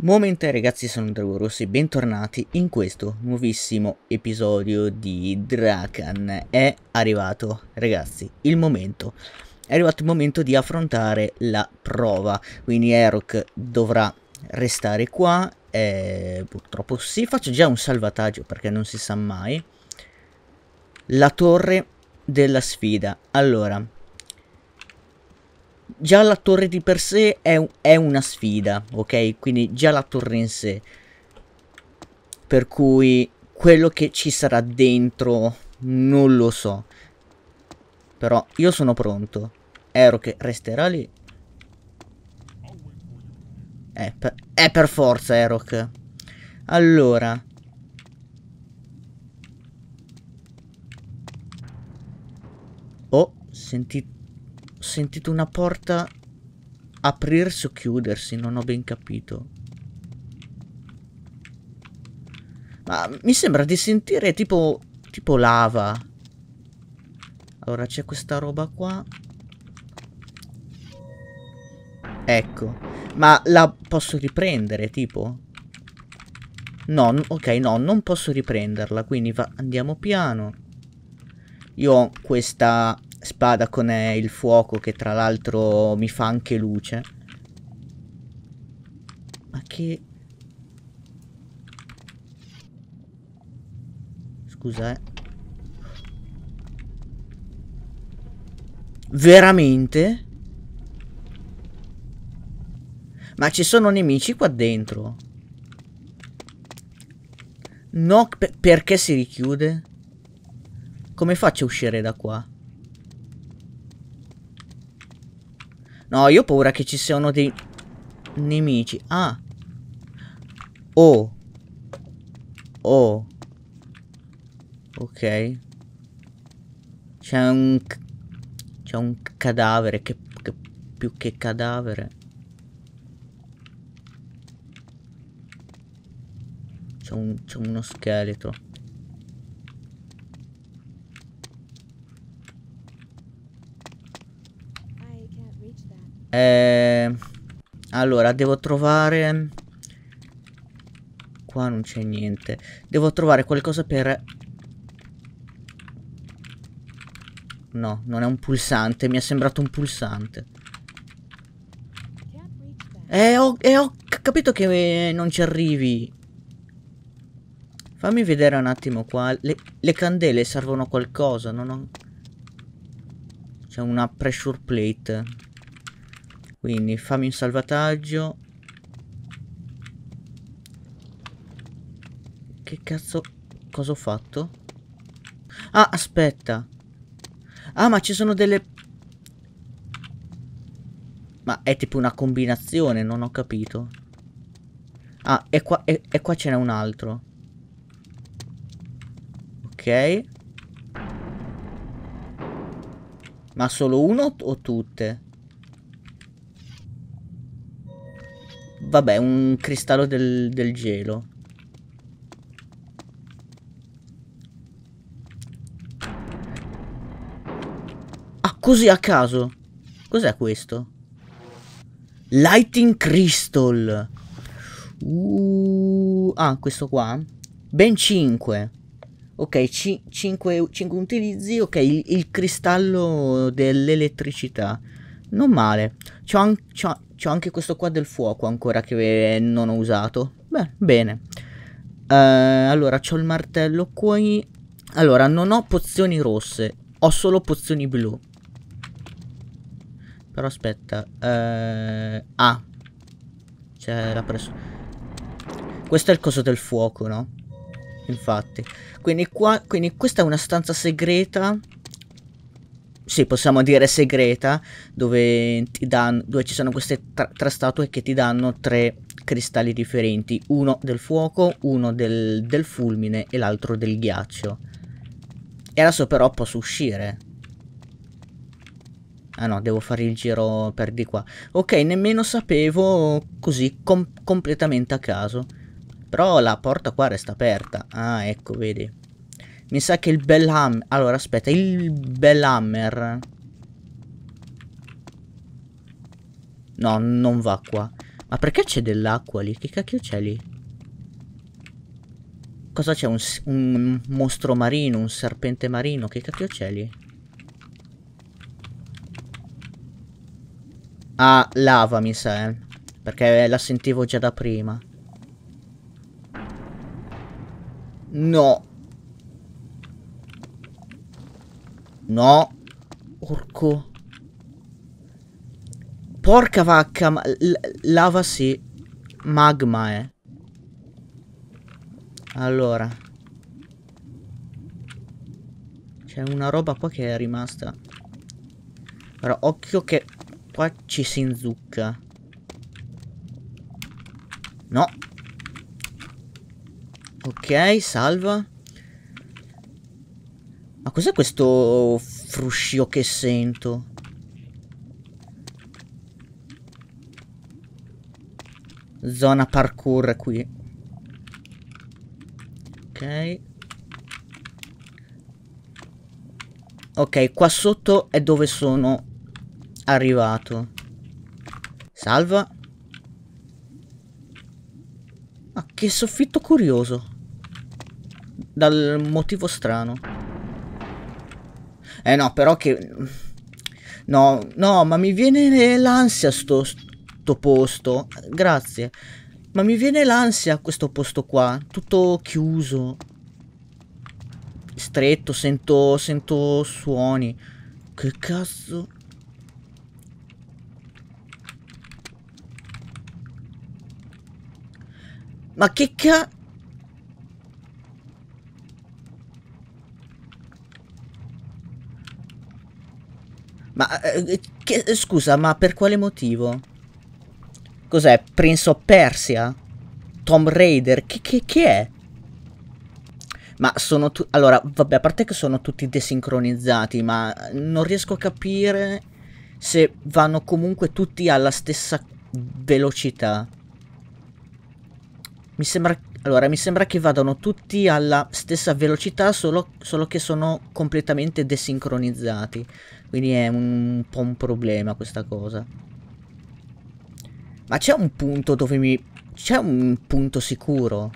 Momento ragazzi sono Drago Rossi, bentornati in questo nuovissimo episodio di Drakan. È arrivato ragazzi il momento, è arrivato il momento di affrontare la prova, quindi Erok dovrà restare qua, eh, purtroppo sì, faccio già un salvataggio perché non si sa mai. La torre della sfida, allora già la torre di per sé è, è, una sfida, ok? Quindi già la torre in sé. Per cui quello che ci sarà dentro non lo so. Però io sono pronto. Ero che resterà lì. È per, è per forza Erok. Allora. Oh, sentite sentito una porta aprirsi o chiudersi, non ho ben capito. Ma mi sembra di sentire tipo, tipo lava. Allora c'è questa roba qua. Ecco. Ma la posso riprendere, tipo? No, ok, no, non posso riprenderla, quindi andiamo piano. Io ho questa spada con il fuoco che tra l'altro mi fa anche luce. Ma che... Scusa, eh. Veramente? Ma ci sono nemici qua dentro? No, perché si richiude? Come faccio a uscire da qua? No, io ho paura che ci siano dei nemici. Ah. Oh. Oh. Ok. C'è un... C'è un cadavere. Che, che, più che cadavere. C'è un, uno scheletro. Eh, allora, devo trovare... Qua non c'è niente. Devo trovare qualcosa per... No, non è un pulsante. Mi è sembrato un pulsante. Eh, ho, eh, ho capito che non ci arrivi. Fammi vedere un attimo qua. Le, le candele servono a qualcosa, non ho... C'è una pressure plate. Quindi fammi un salvataggio. Che cazzo... Cosa ho fatto? Ah, aspetta. Ah, ma ci sono delle... Ma è tipo una combinazione, non ho capito. Ah, e qua, e, e qua ce n'è un altro. Ok. Ma solo uno o tutte? Vabbè, un cristallo del, del gelo. Ah, così a caso. Cos'è questo? Lighting Crystal. Uh, ah, questo qua. Ben 5. Ok, 5 utilizzi. Ok, il, il cristallo dell'elettricità. Non male. C'ho, an C'ho anche questo qua del fuoco ancora che non ho usato. Beh, bene. Uh, allora, c'ho il martello qui. Allora, non ho pozioni rosse. Ho solo pozioni blu. Però aspetta. Uh, ah. C'è la pressione. Questo è il coso del fuoco, no? Infatti. Quindi qua... Quindi questa è una stanza segreta sì, possiamo dire segreta, dove, ti dan, dove ci sono queste tre statue che ti danno tre cristalli differenti, uno del fuoco, uno del, del fulmine e l'altro del ghiaccio. E adesso però posso uscire. Ah no, devo fare il giro per di qua. Ok, nemmeno sapevo così com completamente a caso. Però la porta qua resta aperta. Ah, ecco, vedi. Mi sa che il Bellhammer... Allora, aspetta, il Bellhammer... No, non va qua. Ma perché c'è dell'acqua lì? Che cacchio c'è lì? Cosa c'è? Un, un, mostro marino? Un serpente marino? Che cacchio c'è lì? Ah, lava mi sa, eh. Perché la sentivo già da prima. No. No. Porco. Porca vacca, ma lava sì. Magma, eh. Allora. C'è una roba qua che è rimasta. Però occhio che qua ci si inzucca. No. Ok, salva. Ma cos'è questo fruscio che sento? Zona parkour qui. Ok. Ok, qua sotto è dove sono arrivato. Salva. Ah, che soffitto curioso. Dal motivo strano. Eh no, però che... No, no, ma mi viene l'ansia sto, sto posto. Grazie. Ma mi viene l'ansia questo posto qua. Tutto chiuso. Stretto, sento, sento suoni. Che cazzo... Ma che ca... Ma eh, che, scusa, ma per quale motivo? Cos'è? Prince of Persia? Tomb Raider? Che, che, che è? Ma sono tu... Allora, vabbè, a parte che sono tutti desincronizzati, ma non riesco a capire se vanno comunque tutti alla stessa velocità. Mi sembra... Allora, mi sembra che vadano tutti alla stessa velocità, solo, solo che sono completamente desincronizzati. Quindi è un, un po' un problema questa cosa. Ma c'è un punto dove mi... C'è un punto sicuro?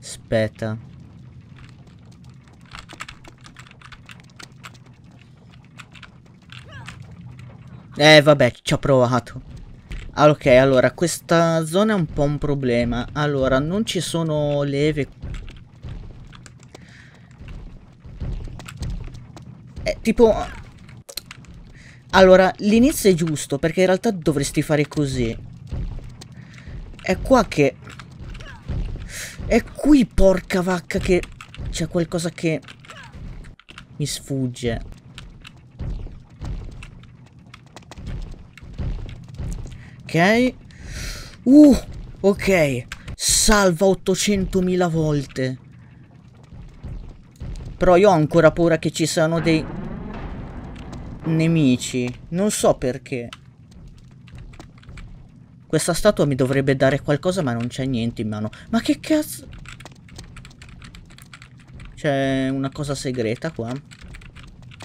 Aspetta. Eh, vabbè, ci ho provato. Ah, ok, allora, questa zona è un po' un problema. Allora, non ci sono leve... Eh, tipo... Allora, l'inizio è giusto, perché in realtà dovresti fare così. È qua che... È qui, porca vacca, che... C'è qualcosa che... Mi sfugge. Ok. Uh, ok. Salva 800.000 volte. Però io ho ancora paura che ci siano dei nemici. Non so perché. Questa statua mi dovrebbe dare qualcosa ma non c'è niente in mano. Ma che cazzo? C'è una cosa segreta qua?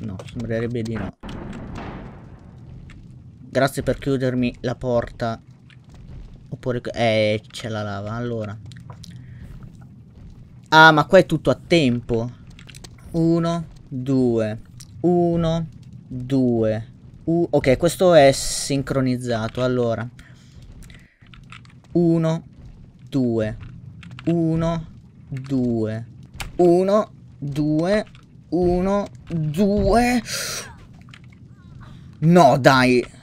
No, sembrerebbe di no. Grazie per chiudermi la porta. Oppure... Eh, c'è la lava. Allora. Ah, ma qua è tutto a tempo. Uno, due. Uno, due. Uh, ok, questo è sincronizzato. Allora. Uno, due. Uno, due. Uno, due. Uno, due. No, dai.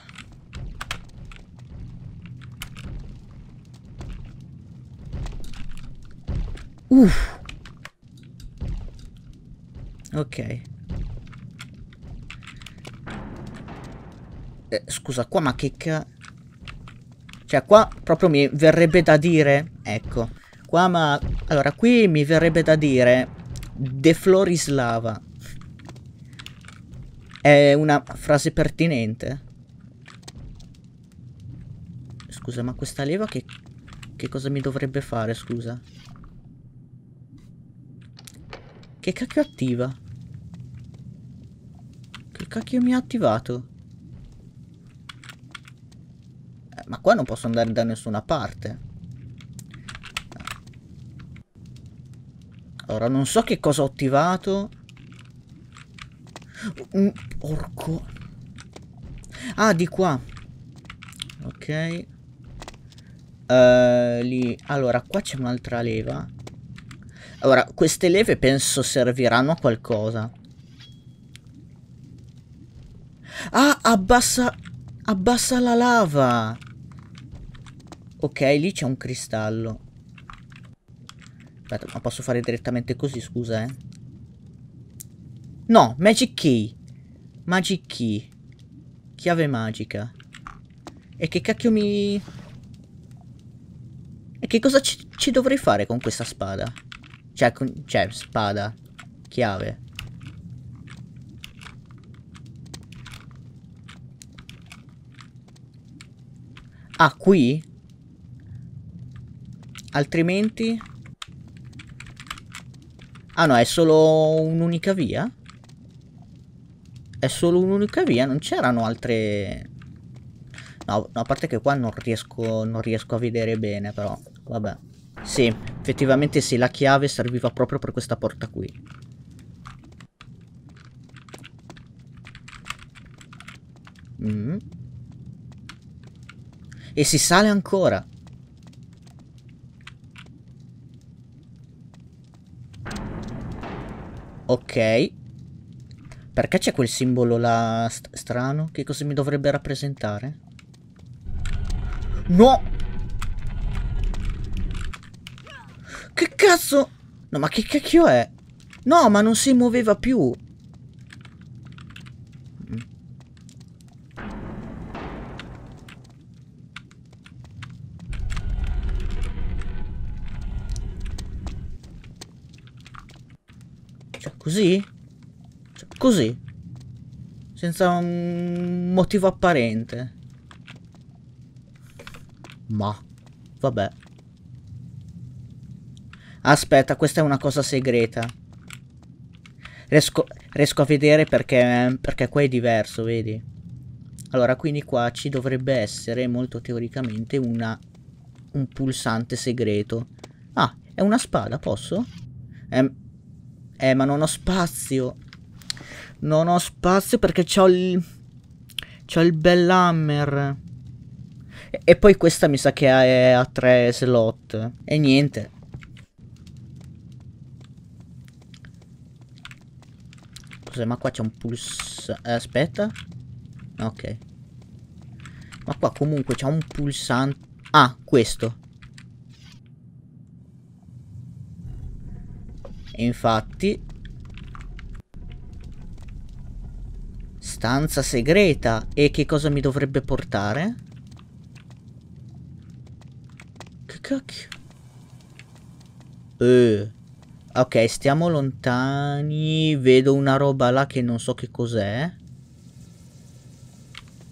Uff. Ok. Eh, scusa, qua ma che ca... Cioè, qua proprio mi verrebbe da dire... Ecco. Qua ma... Allora, qui mi verrebbe da dire... De Florislava. È una frase pertinente. Scusa, ma questa leva che... Che cosa mi dovrebbe fare, scusa? Che cacchio attiva? Che cacchio mi ha attivato? Ma qua non posso andare da nessuna parte. Allora, non so che cosa ho attivato. Mm, porco. Ah, di qua. Ok. Uh, lì. Allora, qua c'è un'altra leva. Allora, queste leve penso serviranno a qualcosa. Ah, abbassa... Abbassa la lava. Ok, lì c'è un cristallo. Aspetta, ma posso fare direttamente così, scusa, eh? No, Magic Key. Magic Key. Chiave magica. E che cacchio mi... E che cosa ci, ci dovrei fare con questa spada? Cioè, con... cioè, spada. Chiave. Ah, qui? Altrimenti... Ah no, è solo un'unica via? È solo un'unica via, non c'erano altre... No, no, a parte che qua non riesco, non riesco a vedere bene, però, vabbè. Sì, effettivamente sì, la chiave serviva proprio per questa porta qui. Mm. E si sale ancora. Ok. Perché c'è quel simbolo là st strano? Che cosa mi dovrebbe rappresentare? No! Che cazzo? No, ma che cacchio è? No, ma non si muoveva più. Così? Cioè, così? Senza un motivo apparente. Ma, vabbè. Aspetta, questa è una cosa segreta. Riesco, riesco a vedere perché, perché qua è diverso, vedi? Allora, quindi qua ci dovrebbe essere, molto teoricamente, una, un pulsante segreto. Ah, è una spada, posso? Eh, eh, ma non ho spazio. Non ho spazio perché c'ho il... C'ho il bellhammer. E, e poi questa mi sa che è a tre slot. E niente. Cos'è? Ma qua c'è un pulsante. Eh, aspetta. Ok. Ma qua comunque c'è un pulsante. Ah, questo. E infatti... Stanza segreta. E che cosa mi dovrebbe portare? Che cacchio? Eh. Ok, stiamo lontani. Vedo una roba là che non so che cos'è.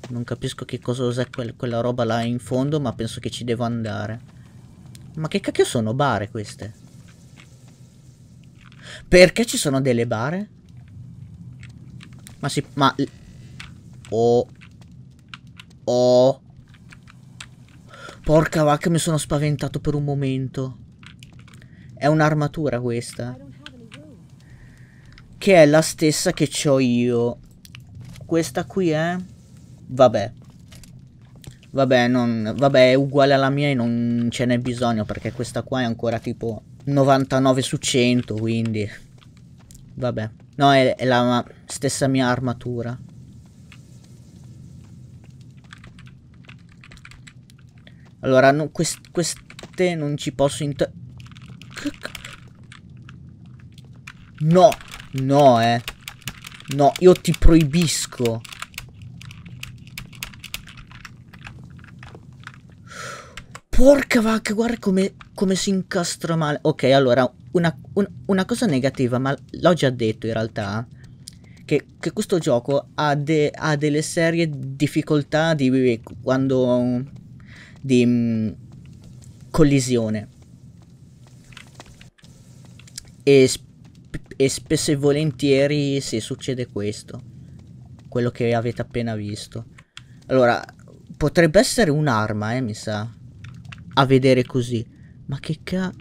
Non capisco che cosa è quel, quella roba là in fondo, ma penso che ci devo andare. Ma che cacchio sono bare queste? Perché ci sono delle bare? Ma si... Ma... Oh. Oh. Porca vacca, mi sono spaventato per un momento. È un'armatura questa. Che è la stessa che ho io. Questa qui è... Vabbè. Vabbè, non... Vabbè, è uguale alla mia e non ce n'è bisogno perché questa qua è ancora tipo 99 su 100, quindi... Vabbè. No, è, è la stessa mia armatura. Allora, no, quest queste non ci posso inter... No, no, eh. No, io ti proibisco. Porca vacca, guarda come, come si incastra male. Ok, allora, una, un, una cosa negativa, ma l'ho già detto in realtà, che, che questo gioco ha, de, ha, delle serie difficoltà di quando... di mm, collisione. E, sp e spesso e volentieri si sì, succede questo. Quello che avete appena visto. Allora, potrebbe essere un'arma, eh, mi sa. A vedere così. Ma che ca...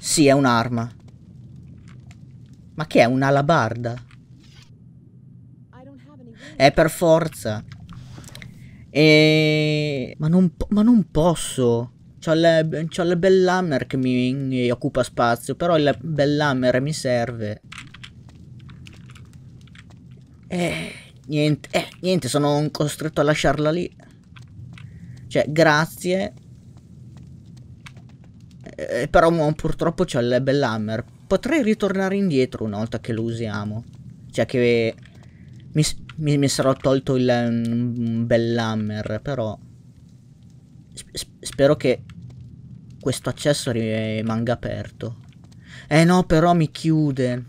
Sì, è un'arma. Ma che è? Un'alabarda? È per forza. E... Ma non, ma non posso. C'ho il, c'ho il bellhammer che mi, mi, occupa spazio, però il bellhammer mi serve. Eh, niente, eh, niente, sono costretto a lasciarla lì. Cioè, grazie. Eh, però purtroppo c'ho il bellhammer. Potrei ritornare indietro una volta che lo usiamo. Cioè che mi, mi, mi sarò tolto il um, bellhammer, però... Sp spero che questo accesso rimanga aperto. Eh no, però mi chiude.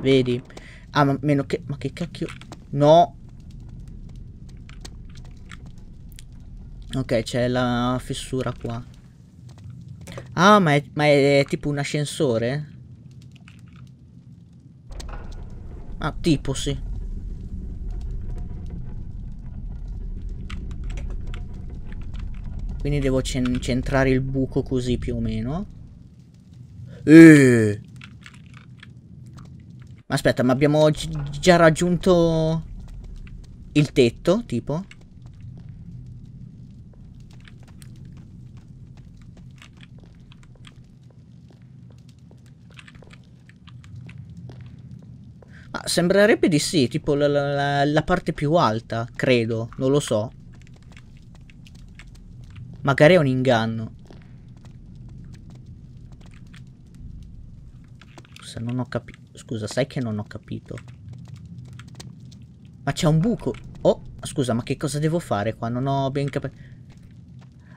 Vedi? Ah, ma meno che... Ma che cacchio... No! Ok, c'è la fessura qua. Ah, ma è, ma è tipo un ascensore? Ah, tipo sì. Quindi devo centrare il buco così più o meno. Eh. Ma aspetta, ma abbiamo già raggiunto il tetto, tipo? Ma sembrerebbe di sì, tipo la, la, la parte più alta, credo, non lo so. Magari è un inganno. Scusa, non ho capito. Scusa, sai che non ho capito. Ma c'è un buco. Oh, scusa, ma che cosa devo fare qua? Non ho ben capito.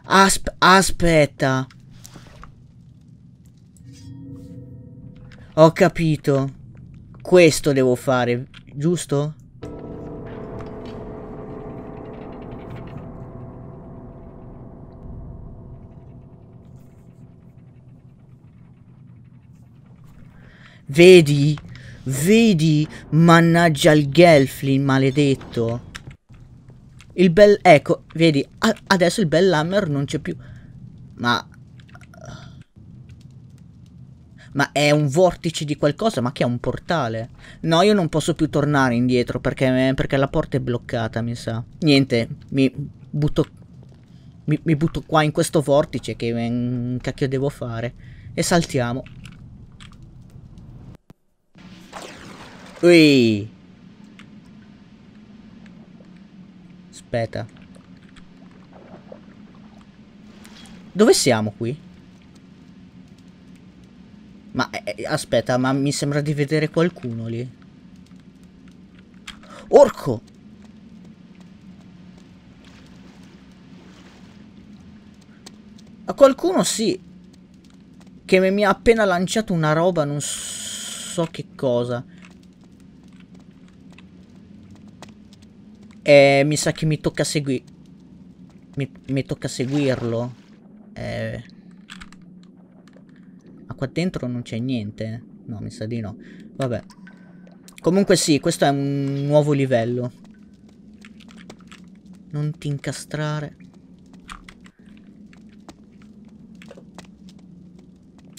Asp aspetta. Ho capito. Questo devo fare, giusto? Vedi? Vedi? Mannaggia il Gelflin, maledetto. Il bel... Ecco, vedi? adesso il Bellhammer non c'è più. Ma ma è un vortice di qualcosa? Ma che è un portale? No, io non posso più tornare indietro perché, perché la porta è bloccata, mi sa. Niente, mi butto... Mi, mi butto qua in questo vortice che eh, cacchio devo fare. E saltiamo. Ui. Aspetta. Dove siamo qui? Ma eh, eh, aspetta, ma mi sembra di vedere qualcuno lì. Orco! A qualcuno sì. Che mi ha appena lanciato una roba, non so che cosa. E mi sa che mi tocca seguire. Mi, mi tocca seguirlo. Eh qua dentro non c'è niente? No, mi sa di no. Vabbè. Comunque sì, questo è un nuovo livello. Non ti incastrare.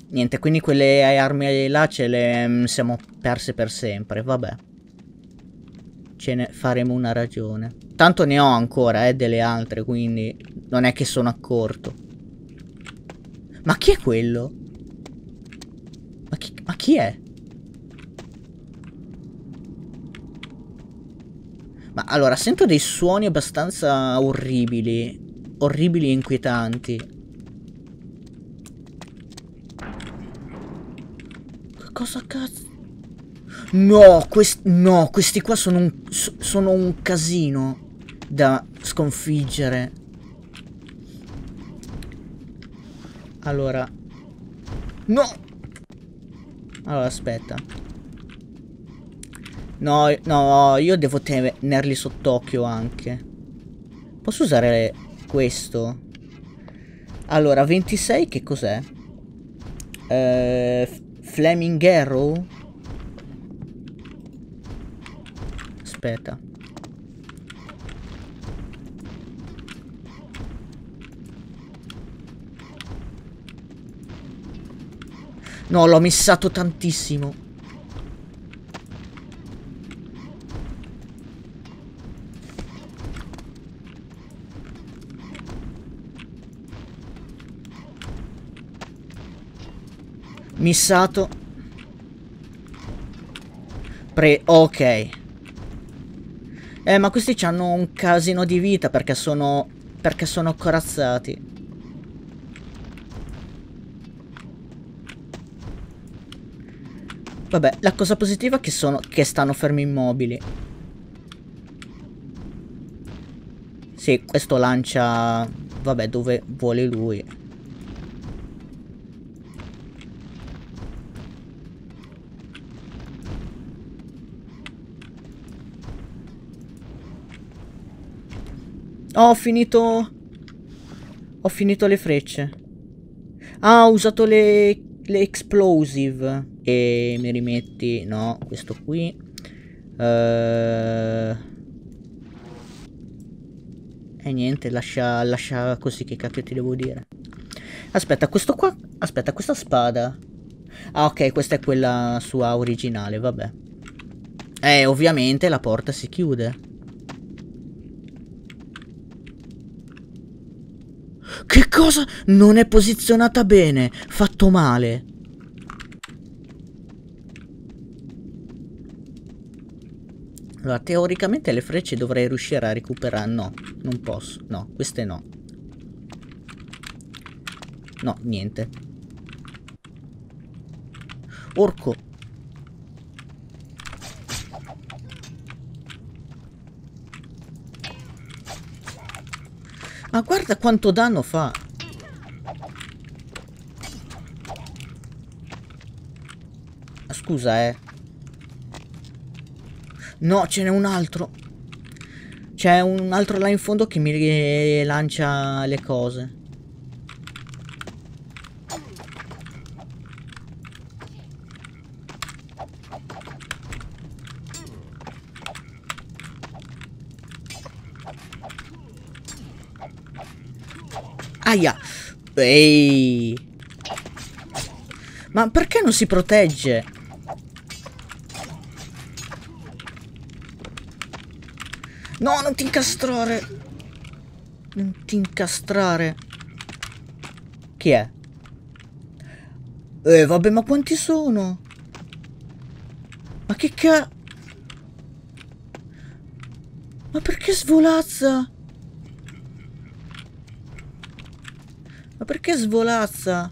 Niente, quindi quelle armi là ce le mm, siamo perse per sempre, vabbè. Ce ne faremo una ragione. Tanto ne ho ancora, eh, delle altre, quindi non è che sono accorto. Ma chi è quello? Ma chi, ma chi è? Ma allora, sento dei suoni abbastanza orribili. Orribili e inquietanti. Cosa cazzo? No, quest no, questi qua sono un, sono un casino da sconfiggere. Allora. No! Allora, aspetta. No, no, io devo tenerli sott'occhio anche. Posso usare questo? Allora, 26 che cos'è? Eh, Flaming Arrow? Aspetta. No, l'ho missato tantissimo. Missato. Pre... Ok. Eh, ma questi hanno un casino di vita perché sono... Perché sono corazzati. Vabbè, la cosa positiva è che, sono, che stanno fermi immobili. Sì, questo lancia... Vabbè, dove vuole lui. Oh, ho finito... Ho finito le frecce. Ah, ho usato le, le explosive. E mi rimetti... No, questo qui. Uh... E niente, lascia, lascia così, che cacchio ti devo dire. Aspetta, questo qua... Aspetta, questa spada... Ah, ok, questa è quella sua originale, vabbè. Eh, ovviamente la porta si chiude. Cosa? Non è posizionata bene. Fatto male. Allora, teoricamente le frecce dovrei riuscire a recuperare. No, non posso. No, queste no. No, niente. Orco. Ma guarda quanto danno fa. Scusa, eh. No, ce n'è un altro. C'è un altro là in fondo che mi lancia le cose. Aia! Ehi! Ma perché non si protegge? No, non ti incastrare! Non ti incastrare! Chi è? Eh, vabbè, ma quanti sono? Ma che ca... Ma perché svolazza? Ma perché svolazza?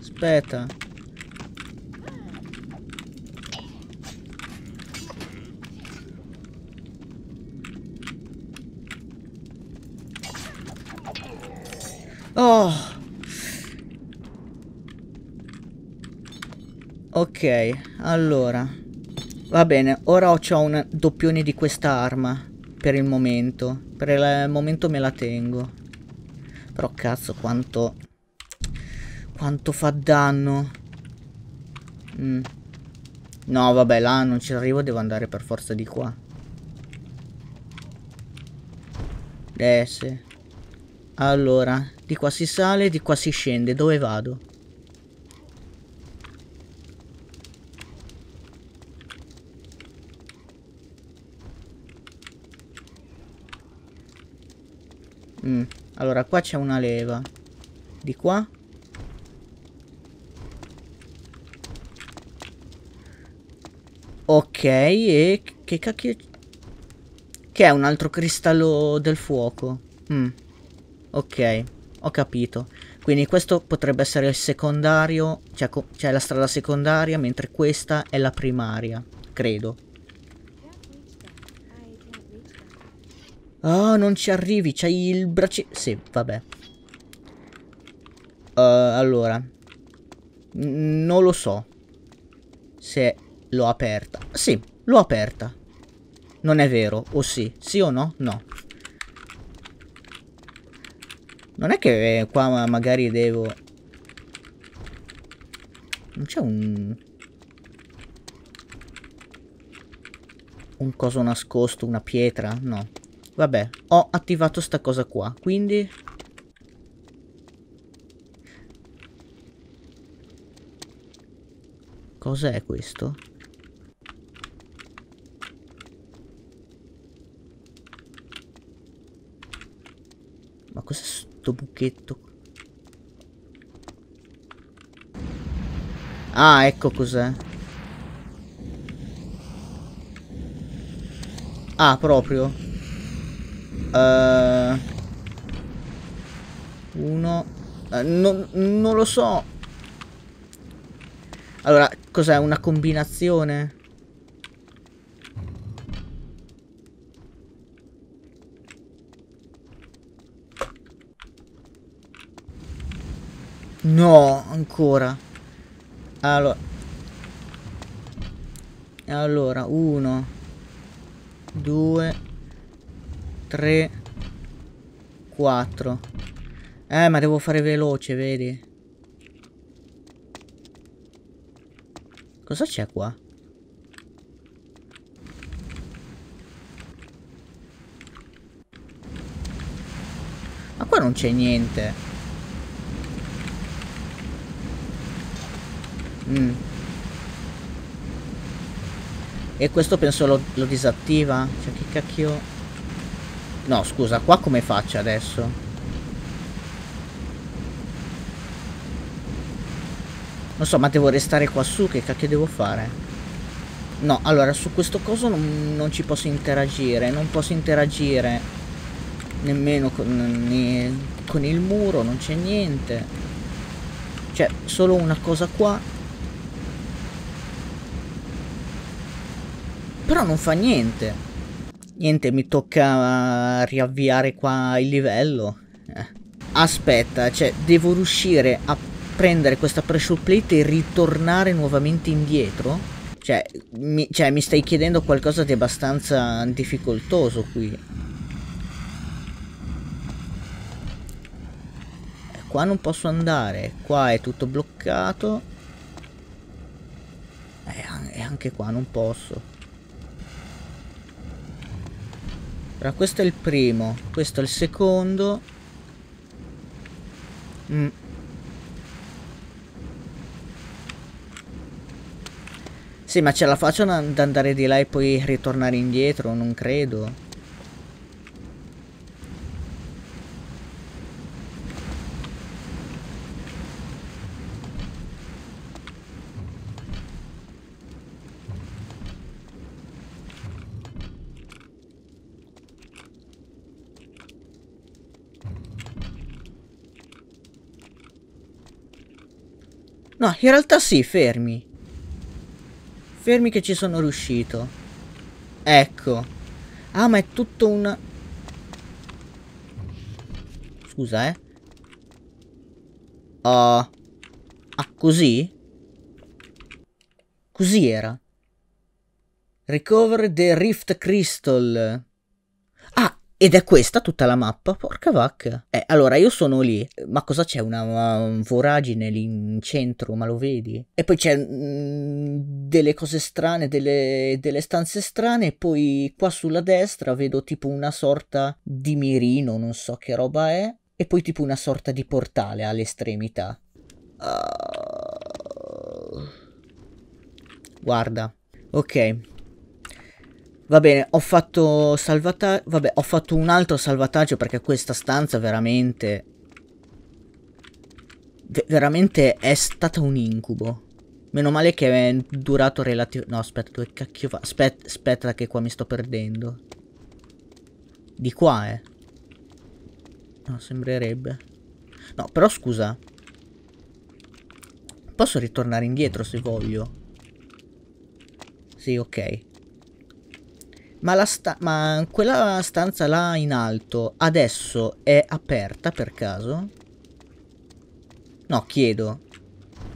Aspetta. Oh. Ok, allora. Va bene, ora ho un doppione di questa arma. Per il momento. Per il momento me la tengo. Però cazzo quanto... Quanto fa danno. Mm. No vabbè là non ci arrivo devo andare per forza di qua. Eh sì. Allora, di qua si sale, di qua si scende. Dove vado? Mm. Allora, qua c'è una leva. Di qua? Ok, e che cacchio... Che è un altro cristallo del fuoco. Mm. Ok, ho capito. Quindi questo potrebbe essere il secondario, cioè, cioè la strada secondaria, mentre questa è la primaria, credo. Oh, non ci arrivi, c'hai il braccio... Sì, vabbè. Uh, allora. Non lo so. Se l'ho aperta. Sì, l'ho aperta. Non è vero, o sì? Sì o no? No. Non è che qua magari devo... Non c'è un... un coso nascosto, una pietra, no. Vabbè, ho attivato sta cosa qua, quindi... Cos'è questo? Ma cos'è sto buchetto? Ah, ecco cos'è. Ah, proprio. Uh, uno. Uh, non, non lo so. Allora, cos'è? Una combinazione? No, ancora. Allora. Allora, uno. Due. Tre. Quattro. Eh, ma devo fare veloce, vedi? Cosa c'è qua? Ma qua non c'è niente. Mm. E questo penso lo, lo disattiva. Cioè, che cacchio... No, scusa, qua come faccio adesso? Non so, ma devo restare qua su, che cacchio devo fare? No, allora, su questo coso non, non ci posso interagire, non posso interagire nemmeno con, né, con il muro, non c'è niente. Cioè, solo una cosa qua. Però non fa niente. Niente, mi tocca riavviare qua il livello. Eh. Aspetta, cioè, devo riuscire a prendere questa pressure plate e ritornare nuovamente indietro? Cioè mi, cioè, mi stai chiedendo qualcosa di abbastanza difficoltoso qui. Eh, qua non posso andare, qua è tutto bloccato. Eh, e anche qua non posso. Allora, questo è il primo, questo è il secondo. Mm. Sì, ma ce la faccio ad andare di là e poi ritornare indietro? Non credo. No, in realtà sì, fermi. Fermi che ci sono riuscito. Ecco. Ah, ma è tutto un... Scusa, eh. Uh. Ah, così? Così era. Recover the Rift Crystal. Ed è questa tutta la mappa? Porca vacca. Eh, allora io sono lì. Ma cosa c'è? Una, una voragine lì in centro, ma lo vedi? E poi c'è mm, delle cose strane, delle, delle stanze strane. E poi qua sulla destra vedo tipo una sorta di mirino, non so che roba è. E poi tipo una sorta di portale all'estremità. Uh... Guarda. Ok, Va bene, ho fatto salvataggio. Vabbè, ho fatto un altro salvataggio perché questa stanza veramente. veramente è stata un incubo. Meno male che è durato relativo. No, aspetta, dove cacchio va? Aspetta, aspetta, che qua mi sto perdendo. Di qua, eh. No, sembrerebbe. No, però scusa. Posso ritornare indietro se voglio. Sì, ok. Ma, sta ma quella stanza là in alto adesso è aperta per caso? No, chiedo.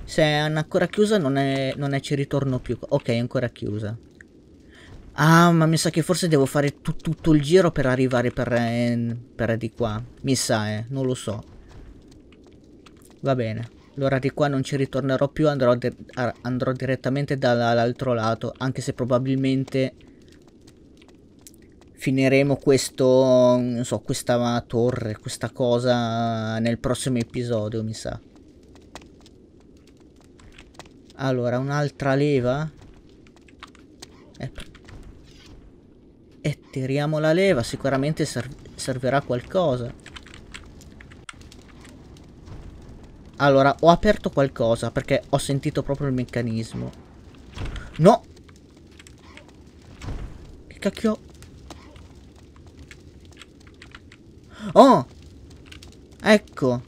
Se è ancora chiusa non, è, non è ci ritorno più. Ok, è ancora chiusa. Ah, ma mi sa che forse devo fare tu tutto il giro per arrivare per, eh, per di qua. Mi sa, eh, non lo so. Va bene. Allora di qua non ci ritornerò più, andrò, andrò direttamente dall'altro lato, anche se probabilmente finiremo questo, non so, questa torre, questa cosa nel prossimo episodio, mi sa. Allora, un'altra leva. E, e tiriamo la leva, sicuramente serv servirà qualcosa. Allora, ho aperto qualcosa perché ho sentito proprio il meccanismo. No! Che cacchio? Oh! Ecco.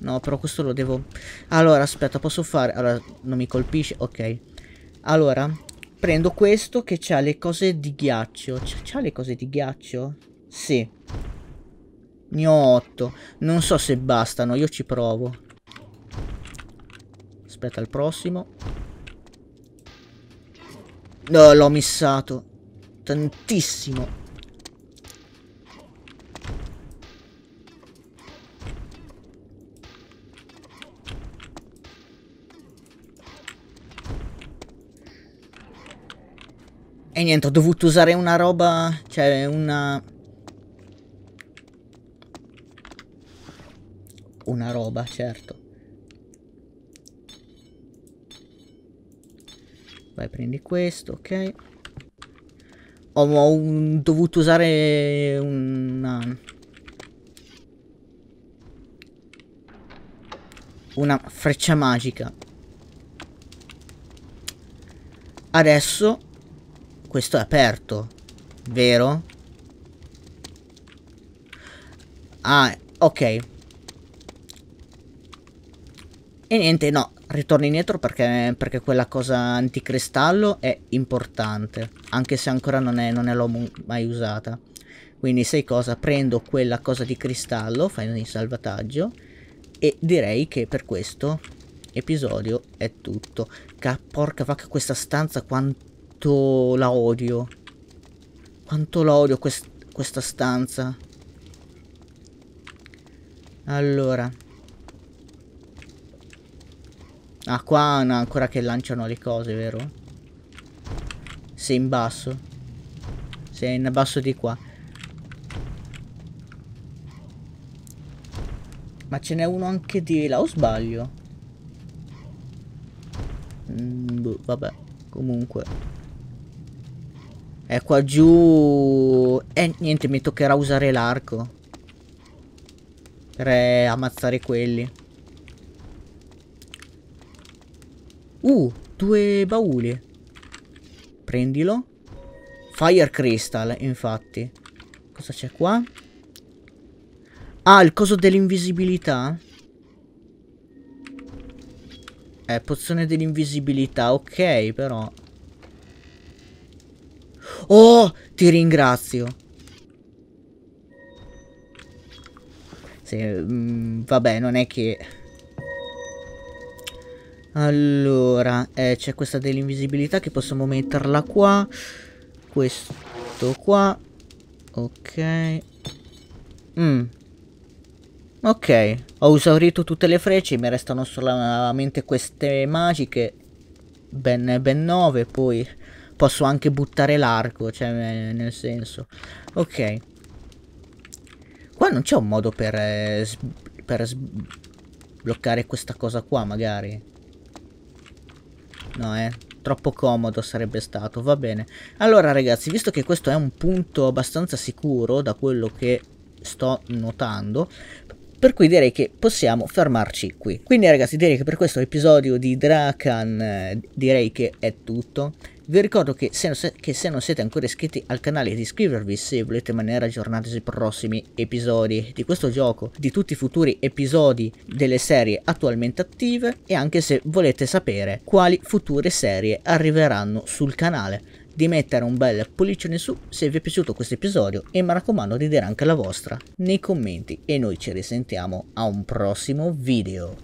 No, però questo lo devo... Allora, aspetta, posso fare... Allora, non mi colpisce... Ok. Allora, prendo questo che ha le cose di ghiaccio. C'ha le cose di ghiaccio? Sì. Ne ho 8. Non so se bastano, io ci provo. Aspetta il prossimo. No, l'ho missato. Tantissimo. E niente, ho dovuto usare una roba, cioè una... Una roba, certo. Vai, prendi questo, ok. Ho, ho un, dovuto usare una... Una freccia magica. Adesso questo è aperto, vero? Ah, ok. E niente, no, ritorno indietro perché, perché quella cosa anticristallo è importante, anche se ancora non, non l'ho mai usata. Quindi sai cosa? Prendo quella cosa di cristallo, fai un salvataggio e direi che per questo episodio è tutto. Ca porca vacca questa stanza quanto quanto la odio. Quanto la odio quest questa stanza. Allora. Ah, qua no, ancora che lanciano le cose, vero? Sei in basso. Sei in basso di qua. Ma ce n'è uno anche di là, o sbaglio? Mm, boh, vabbè, comunque. È qua giù... Eh, niente, mi toccherà usare l'arco. Per eh, ammazzare quelli. Uh, due bauli. Prendilo. Fire Crystal, infatti. Cosa c'è qua? Ah, il coso dell'invisibilità? Eh, pozione dell'invisibilità, ok, però... Oh, ti ringrazio. Sì, mm, vabbè, non è che... Allora, eh, c'è questa dell'invisibilità che possiamo metterla qua. Questo qua. Ok. Mm. Ok, ho esaurito tutte le frecce, mi restano solamente queste magiche. Ben, ben 9, poi posso anche buttare l'arco, cioè nel senso. Ok. Qua non c'è un modo per, eh, per sbloccare questa cosa qua, magari. No, eh. Troppo comodo sarebbe stato, va bene. Allora ragazzi, visto che questo è un punto abbastanza sicuro da quello che sto notando, per cui direi che possiamo fermarci qui. Quindi ragazzi direi che per questo episodio di Drakan eh, direi che è tutto. Vi ricordo che se, che se, non siete ancora iscritti al canale di iscrivervi se volete rimanere aggiornati sui prossimi episodi di questo gioco, di tutti i futuri episodi delle serie attualmente attive e anche se volete sapere quali future serie arriveranno sul canale di mettere un bel pollicione su se vi è piaciuto questo episodio e mi raccomando di dire anche la vostra nei commenti e noi ci risentiamo a un prossimo video.